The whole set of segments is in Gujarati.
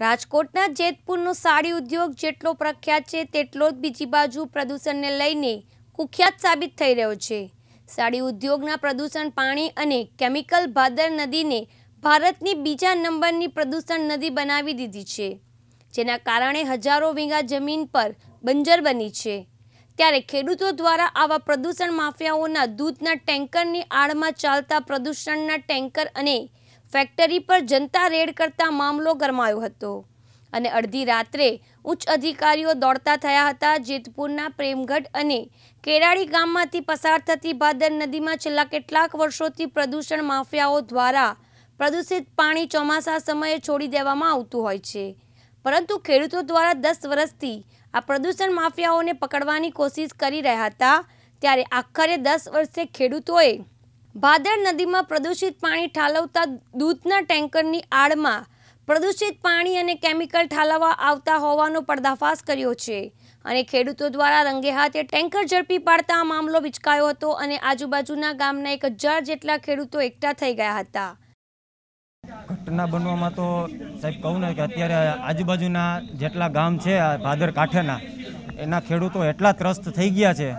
રાજકોટના જેતપુરનો સાડી ઉદ્યોગ જેટલો પ્રખ્યાત છે, તેટલો જ બીજી બાજુ પ્રદૂષણને લઈને કુખ્યાત સાબિત થઈ રહ્યો છે. સાડી ઉદ્યોગના પ્રદૂષણ પાણી અને કેમિકલ ભાદર નદીને ભારતની બીજા નંબરની પ્રદૂષણ નદી બનાવી દીધી છે, જેના કારણે હજારો વીઘા જમીન પર બંજર બની છે. ત્યારે ખેડૂતો દ્વારા આવા પ્રદૂષણ માફિયાઓના દૂધના ટેન્કરની આડમાં ચાલતા પ્રદૂષણના ટેન્કર અને ફેક્ટરી પર જનતા રેડ કરતા મામલો ગરમાયો હતો અને અડધી રાત્રે ઉચ્ચ અધિકારીઓ દોડતા થયા હતા જેતપુરના પ્રેમગઢ અને કેરાળી ગામમાંથી પસાર થતી ભાદર નદીમાં છેલ્લા કેટલાક વર્ષોથી પ્રદૂષણ માફિયાઓ દ્વારા પ્રદૂષિત પાણી ચોમાસા સમયે છોડી દેવામાં આવતું હોય છે. પરંતુ ખેડૂતો દ્વારા દસ વર્ષથી આ પ્રદૂષણ માફિયાઓને પકડવાની કોશિશ કરી રહ્યા હતા, ત્યારે આખરે દસ વર્ષે ખેડૂતોએ ભાદર નદીમાં પ્રદૂષિત પાણી ઠાલવતા દૂધના ટેન્કરની આડમાં પ્રદૂષિત પાણી અને કેમિકલ ઠાલવવા આવતા હોવાનો પર્દાફાશ કર્યો છે. અને ખેડૂતો દ્વારા રંગે હાથે ટેન્કર ઝડપી પાડતા આ મામલો વિચકાયો હતો અને આજુબાજુના ગામના એક હજાર જેટલા ખેડૂતો એકઠા થઈ ગયા હતા. ઘટના બનવામાં તો સાહેબ કહું ને કે અત્યારે આજુબાજુના જેટલા ગામ છે ભાદર કાંઠેના, એના ખેડૂતો એટલા ત્રસ્ત થઈ ગયા છે.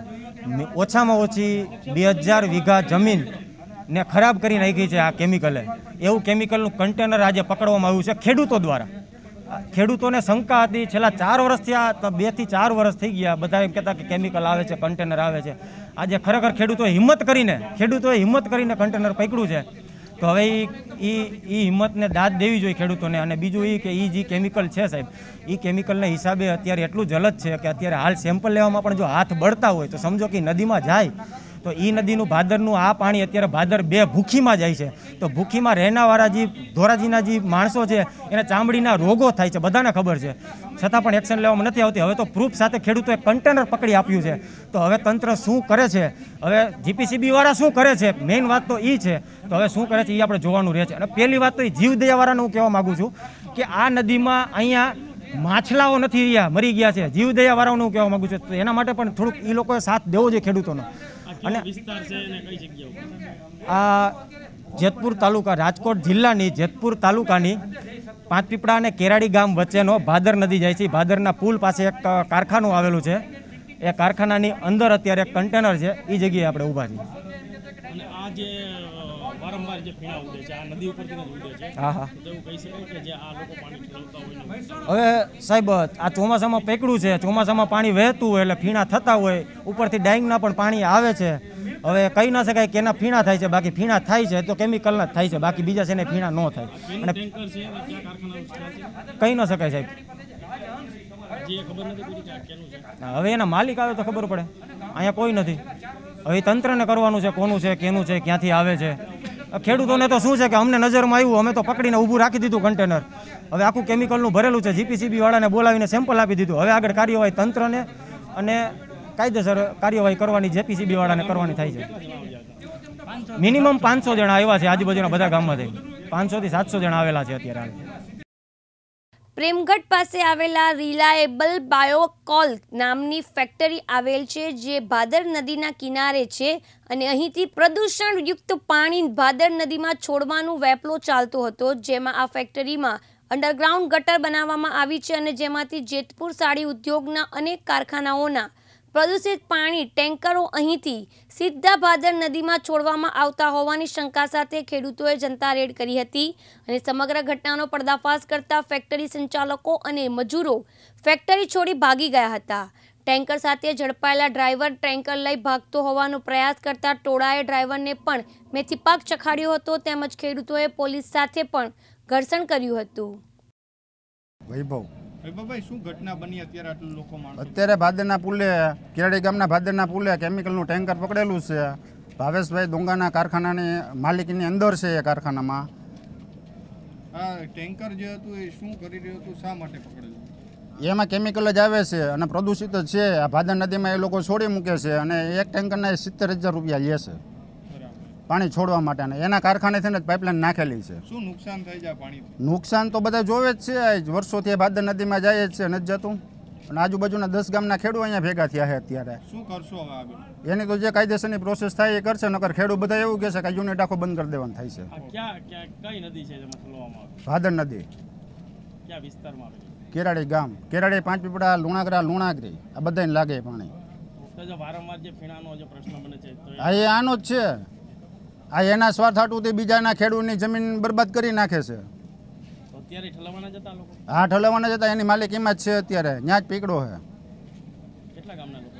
ઓછામાં ઓછી બે હજાર વીઘા જમીન ને ખરાબ કરી નાખી છે આ કેમિકલે એવું કેમિકલનું કન્ટેનર આજે પકડવામાં આવ્યું છે ખેડૂતો દ્વારા. ખેડૂતોને શંકા હતી, છેલ્લા ચાર વર્ષથી આ ત- બેથી ચાર વર્ષ થઈ ગયા. બધા એમ કહેતા કે કેમિકલ આવે છે કન્ટેનર આવે છે. આજે ખરેખર ખેડૂતોએ હિંમત કરીને, ખેડૂતોએ હિંમત કરીને કન્ટેનર પકડ્યું છે. તો હવે એ એ હિંમતને દાદ દેવી જોઈએ ખેડૂતોને. અને બીજું એ કે એ જે કેમિકલ છે સાહેબ એ કેમિકલના હિસાબે અત્યારે એટલું જલદ છે કે અત્યારે હાલ સેમ્પલ લેવામાં પણ જો હાથ બળતા હોય, તો સમજો કે નદીમાં જાય. તો એ નદીનું ભાદરનું આ પાણી અત્યારે ભાદર બે ભૂખીમાં જાય છે. તો ભૂખીમાં રહેનાવાળા જે ધોરાજીના જે માણસો છે, એને ચામડીના રોગો થાય છે, બધાને ખબર છે. છતાં પણ એક્શન લેવામાં નથી આવતી. હવે તો પ્રૂફ સાથે ખેડૂતોએ કન્ટેનર પકડી આપ્યું છે. તો હવે તંત્ર શું કરે છે? હવે જીપીસીબીવાળા શું કરે છે? મેઇન વાત તો એ છે. તો હવે શું કરે છે? એ આપણે જોવાનું રહે છે. અને પહેલી વાત તો એ જીવદયાવાળાને હું કહેવા માગું છું કે આ નદીમાં અહીંયા માછલાઓ નથી રહ્યા, મરી ગયા છે. જીવદયાવાળાનું હું કહેવા માગું છું. તો એના માટે પણ થોડુંક એ લોકોએ સાથ દેવો જોઈએ ખેડૂતોનો. અને આ જેતપુર તાલુકા રાજકોટ જિલ્લાની જેતપુર તાલુકાની પાંચપીપળા અને કેરાડી ગામ વચ્ચેનો ભાદર નદી જાય છે. ભાદરના પુલ પાસે એક કારખાનું આવેલું છે. એ કારખાનાની અંદર અત્યારે કન્ટેનર છે. એ જગ્યાએ આપણે ઊભા છીએ. વારંવાર જે ફીણા ઉડે છે આ નદી ઉપરથી ઉડે છે. હા હા. તો એવું કહી શકાય કે જે આ લોકો પાણી ઠલવતા હોય હવે સાહેબ આ ચોમાસામાં પેકડું છે ચોમાસામાં પાણી વહેતું હોય એટલે ફીણા થતા હોય ઉપરથી ડાઈંગના પણ પાણી આવે છે. હવે કહી ન શકાય કે એના ફીણા થાય છે બાકી ફીણા થાય છે તો કેમિકલના જ થાય છે બાકી બીજા છે ને ફીણા ન થાય. અને કહી ન શકાય સાહેબ. કેનું હવે એના માલિક આવે તો ખબર પડે. અહીંયા કોઈ નથી. હવે તંત્રને કરવાનું છે કોનું છે કેનું છે ક્યાંથી આવે છે. ખેડૂતોને તો શું છે કે અમને નજરમાં આવ્યું, અમે તો પકડીને ઊભું રાખી દીધું કન્ટેનર હવે આખું કેમિકલનું ભરેલું છે જીપીસીબી વાળાને બોલાવીને સેમ્પલ આપી દીધું. હવે આગળ કાર્યવાહી તંત્રને અને કાયદેસર કાર્યવાહી કરવાની જેપીસીબી વાળાને કરવાની થાય છે. મિનિમમ પાંચસો જણા આવ્યા છે આજુબાજુના બધા ગામમાંથી પાંચસોથી સાતસો જણા આવેલા છે અત્યારે. પ્રેમગઢ પાસે આવેલા રિલાયેબલ બાયોકોલ નામની ફેક્ટરી આવેલ છે, જે ભાદર નદીના કિનારે છે અને અહીંથી પ્રદૂષણયુક્ત પાણી ભાદર નદીમાં છોડવાનું વેપલો ચાલતો હતો. જેમાં આ ફેક્ટરીમાં અંડરગ્રાઉન્ડ ગટર બનાવવામાં આવી છે અને જેમાંથી જેતપુર સાડી ઉદ્યોગના અનેક કારખાનાઓના પ્રદૂષિત પાણી ટેન્કરો અહીંથી સીધા ભાદર નદીમાં છોડવામાં આવતા હોવાની શંકા સાથે ખેડૂતોએ જનતા રેડ કરી હતી અને સમગ્ર ઘટનાનો પર્દાફાશ કરતા ફેક્ટરી સંચાલકો અને મજૂરો ફેક્ટરી છોડી ભાગી ગયા હતા. ટેન્કર સાથે ઝડપાયેલા ડ્રાઈવર ટેન્કર લઈ ભાગતો હોવાનો પ્રયાસ કરતા ટોળાએ ડ્રાઈવરને પણ મેથી પાક ચખાડ્યો હતો તેમજ ખેડૂતોએ પોલીસ સાથે પણ ઘર્ષણ કર્યું હતું. અત્યારે ભાદરના પુલે કેરડી ગામના ભાદરના પુલે કેમિકલનું ટેન્કર પકડેલું છે. ભાવેશભાઈ ડુંગાના કારખાનાની માલિકીની અંદર છે એ કારખાનામાં. ટેન્કર જે હતું એ શું કરી રહ્યું હતું? શા માટે પકડેલું? એમાં કેમિકલ જ આવે છે અને પ્રદૂષિત જ છે. આ ભાદર નદીમાં એ લોકો છોડી મૂકે છે અને એક ટેન્કરના સિત્તેર હજાર રૂપિયા લે છે. પાણી છોડવા માટેના. એના કારખાનેથી જ પાઇપલાઇન નાખેલી છે. શું નુકસાન થાય છે પાણી નુકસાન તો બધા જોવે જ છે. આ વર્ષોથી ભાદર નદીમાં જાય જ છે નથી જતું. અને આજુબાજુના દસ ગામના ખેડૂત અહીંયા ભેગા થયા છે અત્યારે. શું કરશો હવે એની તો જે કાયદેસરની પ્રોસેસ થાય એ કરશે નકર ખેડૂત બધા એવું કહેશે કે યુનિટ આખો બંધ કરી દેવાનું થાય છે. આ ક્યાં ક્યાં કઈ નદી છે જેમાં ઠલવવામાં આવે? ભાદર નદી. કયા વિસ્તારમાં કેરાડી ગામ. કેરાડી પાંચ પીપળા લુણાગરા લુણાગરી. આ બધાને લાગે પાણી. હા વારંવાર જે ફીણાનો જે પ્રશ્ન બને છે તો એ આનો જ છે. આ એના સ્વાર્થ હાટું તે બીજાના ખેડૂતની જમીન બરબાદ કરી નાખે છે. હા અત્યારે ઠલવાના જતા એની માલિક એમાં જ છે અત્યારે. ત્યાં જ પીકડો છે કેટલા ગામના લોકો?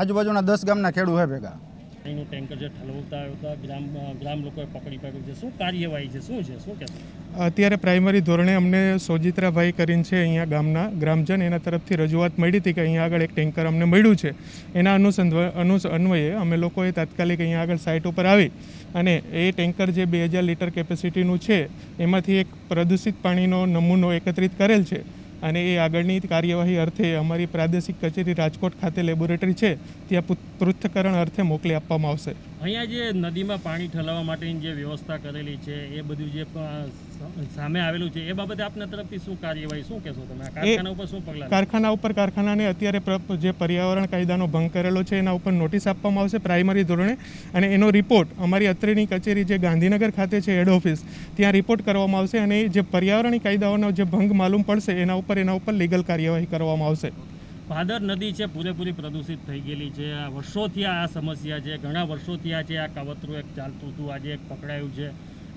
આજુબાજુના દસ ગામના ખેડૂત છે ભેગા. અહીંનું ટેન્કર જે ઠલવતા આવતા ગ્રામ ગ્રામ લોકોએ પકડી પાડ્યું છે. શું કાર્યવાહી છે? શું છે? શું કહેશો? અત્યારે પ્રાઇમરી ધોરણે અમને સોજિત્રાભાઈ કરીને છે અહીંયા ગામના ગ્રામજન. એના તરફથી રજૂઆત મળી હતી કે અહીંયા આગળ એક ટેન્કર અમને મળ્યું છે. એના અનુસંધ અનુસ અન્વયે અમે લોકોએ તાત્કાલિક અહીંયા આગળ સાઇટ ઉપર આવી. અને એ ટેન્કર જે બે હજાર લીટર કેપેસિટીનું છે, એમાંથી એક પ્રદૂષિત પાણીનો નમૂનો એકત્રિત કરેલ છે. અને એ આગળની કાર્યવાહી અર્થે અમારી પ્રાદેશિક કચેરી રાજકોટ ખાતે લેબોરેટરી છે, ત્યાં પૃથ્થકરણ અર્થે મોકલી આપવામાં આવશે. અહીંયા જે નદીમાં પાણી ઠલાવવા માટેની જે વ્યવસ્થા કરેલી છે એ બધું જે સામે આવેલું છે એ બાબતે આપના તરફથી શું કાર્યવાહી શું કહેશો તમે? કારખાના ઉપર શું પગલાં કારખાના ઉપર કારખાનાને અત્યારે જે પર્યાવરણ કાયદાનો ભંગ કરેલો છે એના ઉપર નોટિસ આપવામાં આવશે પ્રાઇમરી ધોરણે. અને એનો રિપોર્ટ અમારી અત્રેની કચેરી જે ગાંધીનગર ખાતે છે હેડ ઓફિસ ત્યાં રિપોર્ટ કરવામાં આવશે અને જે પર્યાવરણીય કાયદાઓનો જે ભંગ માલુમ પડશે એના ઉપર એના ઉપર લીગલ કાર્યવાહી કરવામાં આવશે. ભાદર નદી છે, પૂરેપૂરી પ્રદૂષિત થઈ ગયેલી છે. આ વર્ષોથી આ સમસ્યા છે, ઘણા વર્ષોથી આ છે, આ કાવતરું એક ચાલતું હતું, આજે એક પકડાયું છે.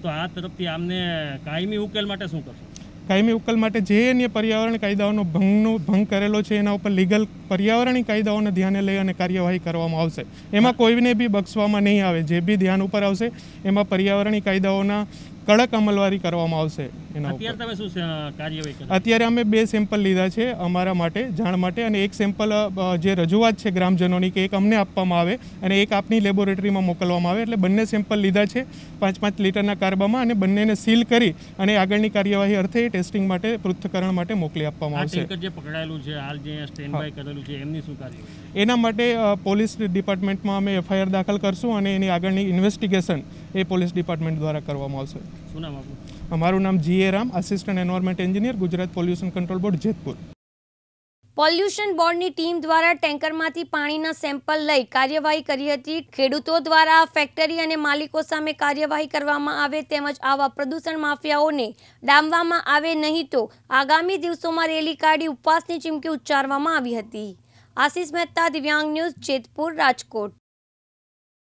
તો આ તરફથી આમને કાયમી ઉકેલ માટે શું કરશો? કાયમી ઉકેલ માટે જે અન્ય પર્યાવરણ કાયદાઓનો ભંગનો ભંગ કરેલો છે, એના ઉપર લીગલ પર્યાવરણીય કાયદાઓને ધ્યાને લઈ અને કાર્યવાહી કરવામાં આવશે. એમાં કોઈને બી બક્ષવામાં નહીં આવે. જે બી ધ્યાન ઉપર આવશે, એમાં પર્યાવરણીય કાયદાઓના કડક અમલવારી કરવામાં આવશે. એના અત્યારે અમે બે સેમ્પલ લીધા છે અમારા માટે જાણ માટે અને એક સેમ્પલ જે રજૂઆત છે ગ્રામજનોની કે એક અમને આપવામાં આવે અને એક આપની લેબોરેટરીમાં મોકલવામાં આવે એટલે બંને સેમ્પલ લીધા છે પાંચ પાંચ લીટરના કાર્બામાં અને બંનેને સીલ કરી અને આગળની કાર્યવાહી અર્થે ટેસ્ટિંગ માટે પૃથ્થકરણ માટે મોકલી આપવામાં આવશે. એના માટે પોલીસ ડિપાર્ટમેન્ટમાં અમે એફઆઈઆર દાખલ કરશું અને એની આગળની ઇન્વેસ્ટિગેશન એ પોલીસ ડિપાર્ટમેન્ટ દ્વારા કરવામાં આવશે. શું નામ આપું અમારું નામ G A Ram assistant environment engineer Gujarat pollution control board Jetpur. Pollution બોર્ડની ટીમ દ્વારા ટેન્કરમાંથી પાણીના સેમ્પલ લઈ કાર્યવાહી કરી હતી. ખેડૂતો દ્વારા ફેક્ટરી અને માલિકો સામે કાર્યવાહી કરવામાં આવે તેમજ આવા પ્રદૂષણ માફિયાઓને ડામવામાં આવે નહીં તો આગામી દિવસોમાં રેલી કાઢી ઉપવાસની ચીમકી ઉચ્ચારવામાં આવી હતી. આશિષ મહેતા, દિવ્યાંગ ન્યૂઝ, જેતપુર, રાજકોટ.